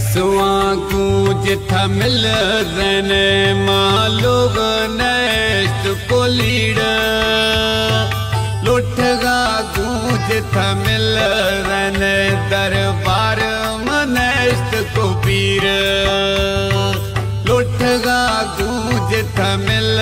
सूज थमिलन मां लोग नष्ट कोली लुठगा को जिथ मिल थमिलन दरबार नष्ट कुबीर लुठगा को जिथ मिल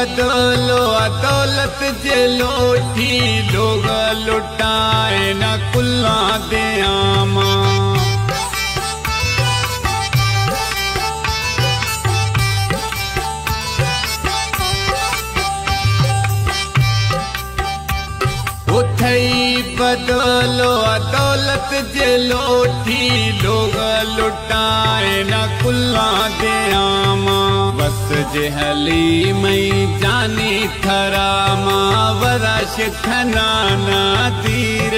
बदलो दौलत जे लोठी लोग लुटाए न कुल्ला दे आमा उठई बदलो दौलत जे लोठी लोग लुटाए न कुल्ला दे आमा जहली मई जानी थरा रा वदाशना तीर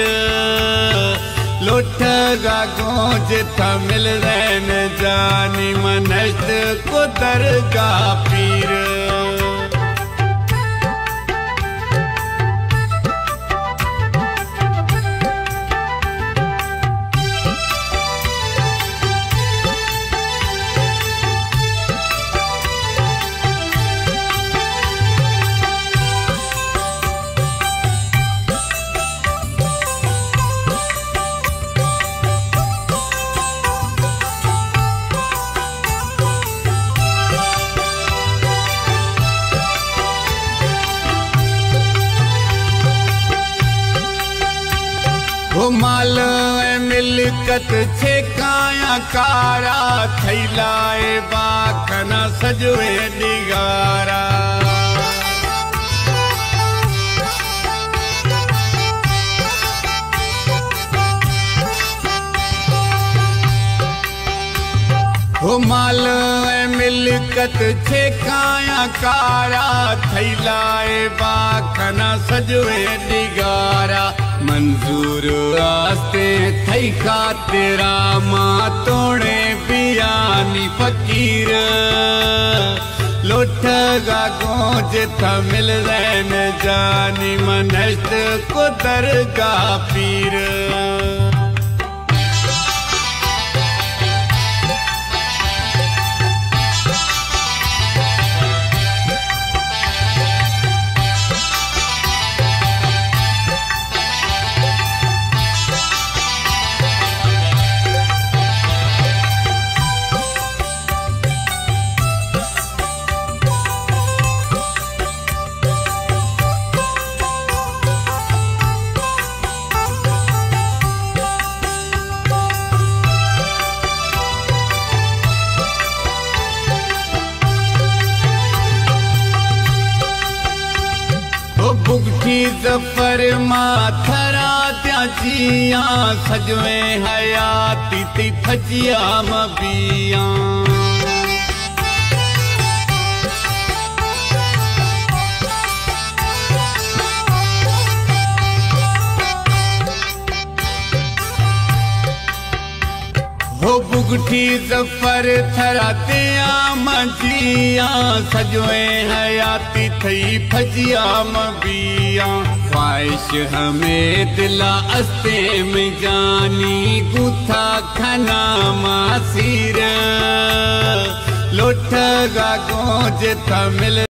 ला गो ज मिलन का पीर। हो माल ऐं मिलकत छेकाया कारा थैलाए बाखना सजवे दिगारा हो माल ऐं मिलकत छेकाया कारा थैलाए बाखना सजवे दिगारा मंजूर आस्ते थई खातिरा माँ तोड़े पियानी फकीर। लोठगा गोज था मिल रैन जानी मनस्त को दरगा पीर। बुगठी ज़फ़र माथरा त्या जिया सजवे हयाती ती फजिया मबिया। हो बुगठी ज़फ़र थरातिया मंजिया सजवे हयाती थई फजिया मबिया। ख्वाहिश हमें दिला अस्ते में जानी गुथा खना मासीर। लोठ गा गोज था मिल